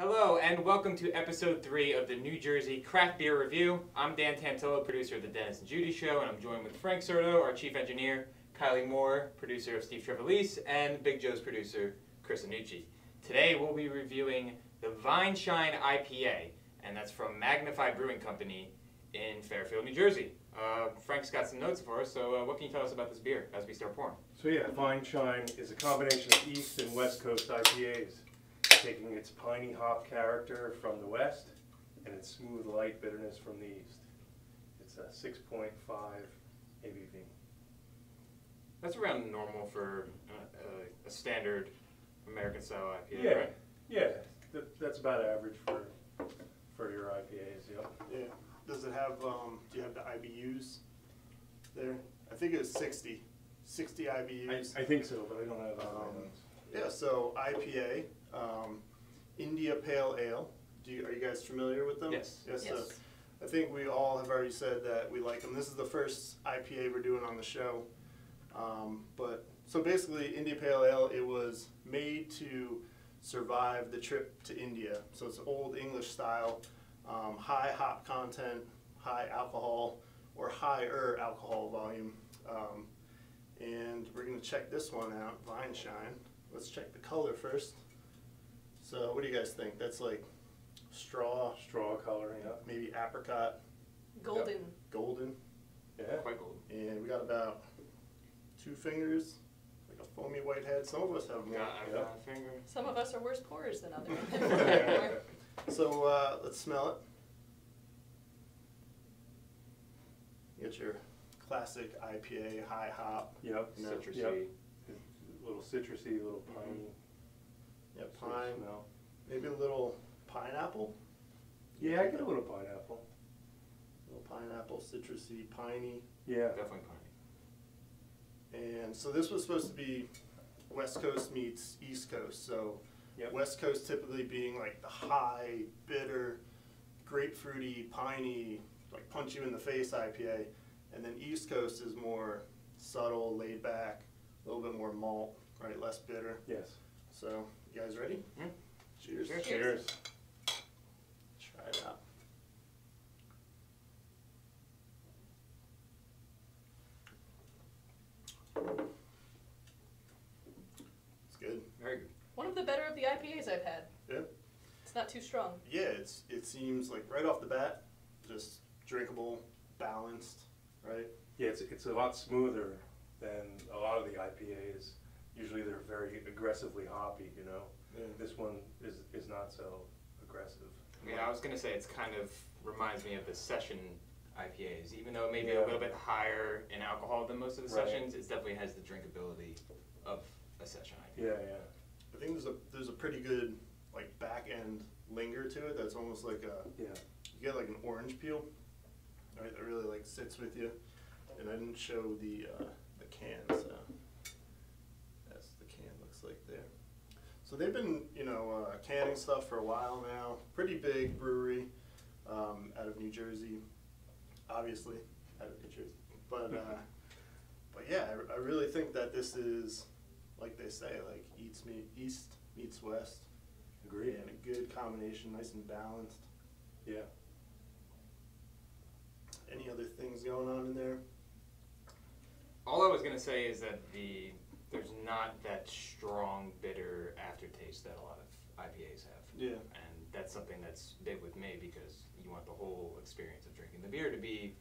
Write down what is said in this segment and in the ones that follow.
Hello, and welcome to episode three of the New Jersey Craft Beer Review. I'm Dan Tantillo, producer of The Dennis and Judy Show, and I'm joined with Frank Soto, our chief engineer, Kylie Moore, producer of Steve Trevelise, and Big Joe's producer, Chris Anucci. Today we'll be reviewing the Vine Shine IPA, and that's from Magnify Brewing Company in Fairfield, New Jersey. Uh, Frank's got some notes for us, so uh, what can you tell us about this beer as we start pouring? So yeah, Vine Shine is a combination of East and West Coast IPAs, taking its piney hop character from the West and its smooth light bitterness from the East. It's a 6.5 ABV. That's around normal for uh, uh, a standard American style IPA, Yeah, right? yeah, that, that's about average for for your IPAs. Yep. Yeah. Does it have, um, do you have the IBUs there? I think it was 60. 60 IBUs. I think so, but I don't have that. Um, on my notes. Yeah, so IPA, um, India Pale Ale. Do you, are you guys familiar with them? Yes. Yes. so Yes. I think we all have already said that we like them. This is the first IPA we're doing on the show. Um, but so basically, India Pale Ale, it was made to survive the trip to India. So it's old English style, um, high hop content, high alcohol, or higher alcohol volume. Um, and we're gonna check this one out, Vine Shine. Let's check the color first. So what do you guys think? That's like straw, Straw color, yeah. maybe apricot, Golden. golden, Yeah. Quite golden. and we got about two fingers, like a foamy white head. Some of us have more. Got, I've Yeah. got a finger. Some of us are worse pourers than others. So uh, let's smell it. Get your classic IPA, high hop, Yep. Citrusy. Yep. A little citrusy, a little mm-hmm. piney. yeah, sort of pine, smell. maybe a little pineapple, Yeah, I get a little pineapple. little pineapple, citrusy, piney. Yeah. Definitely piney. And so this was supposed to be West Coast meets East Coast. So Yep. West Coast typically being like the high, bitter, grapefruity, piney, like punch you in the face IPA, and then East Coast is more subtle, laid back, a little bit more malt, right? Less bitter. Yes. So you guys ready? Mm. Cheers. Cheers. Cheers. Try it out. It's good. Very good. One of the better of the IPAs I've had. Yeah. It's not too strong. Yeah, it's it seems like right off the bat, just drinkable, balanced, right? Yeah, it's, it's a lot smoother than a lot of the IPAs. Usually they're very aggressively hoppy, you know. Yeah. This one is, is not so aggressive. Yeah, I was gonna say it's kind of reminds me of the session IPAs. Even though it may be Yeah. a little bit higher in alcohol than most of the Right. sessions, it definitely has the drinkability of a session IPA. Yeah, yeah. I think there's a there's a pretty good like back end linger to it. That's almost like a Yeah. you get like an orange peel, right? That really like sits with you. And I didn't show the uh, the can, so that's the can looks like there. So they've been you know uh, canning stuff for a while now. Pretty big brewery um, out of New Jersey, obviously out of New Jersey. But uh, but yeah, I, I really think that this is like they say, like eats me east meets west. Agreed. And a good combination, nice and balanced. Yeah. Any other things going on in there? All I was gonna say is that the there's not that strong bitter aftertaste that a lot of IPAs have. Yeah. And that's something that's big with me because you want the whole experience of drinking the beer to be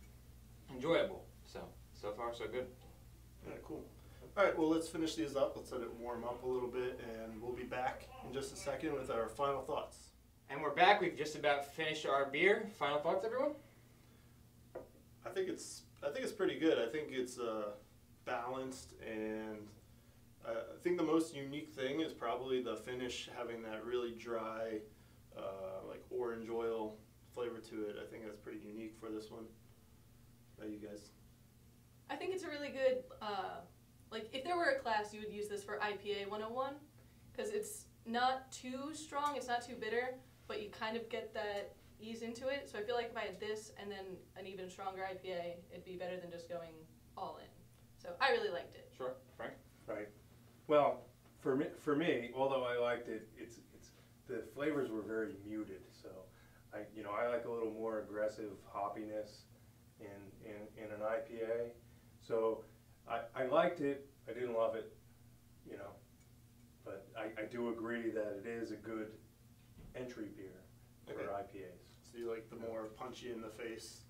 enjoyable. So so far so good. Yeah, cool. All right, well, let's finish these up. Let's let it warm up a little bit, and we'll be back in just a second with our final thoughts. And we're back. We've just about finished our beer. Final thoughts, everyone? I think it's I think it's pretty good. I think it's uh, balanced, and uh, I think the most unique thing is probably the finish having that really dry, uh, like orange oil flavor to it. I think that's pretty unique for this one. How you guys? I think it's a really good, uh, like, if there were a class, you would use this for IPA 101 because it's not too strong, it's not too bitter, but you kind of get that ease into it. So I feel like if I had this and then an even stronger IPA, it'd be better than just going all in. So I really liked it. Sure, Frank. Right. Well, for me, for me, although I liked it, it's it's the flavors were very muted. So, I you know I like a little more aggressive hoppiness in in, in an IPA. So, I, I liked it. I didn't love it, you know, but I, I do agree that it is a good entry beer for Okay. IPAs. So you like the more punchy in the face,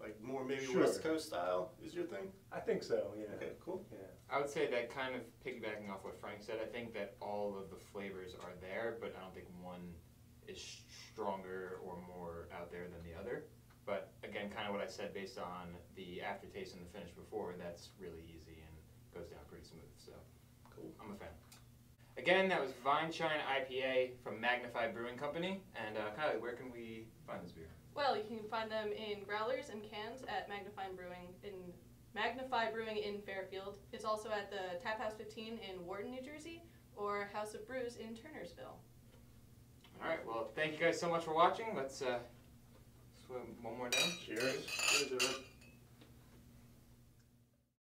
like more maybe Sure. West Coast style is your thing? I think so. Yeah. Okay, cool. Yeah. I would say that kind of piggybacking off what Frank said, I think that all of the flavors are there, but I don't think one is stronger or more out there than the other. But again, kind of what I said based on the aftertaste and the finish before, that's really easy and goes down pretty smooth. So Cool. I'm a fan. Again, that was Vine Shine IPA from Magnify Brewing Company. And uh, Kylie, where can we find this beer? Well, you can find them in growlers and cans at Magnify Brewing in Magnify Brewing in Fairfield. It's also at the Tap House 15 in Wharton, New Jersey, or House of Brews in Turnersville. All right. Well, thank you guys so much for watching. Let's uh, swim one more down. Cheers. Cheers, everyone.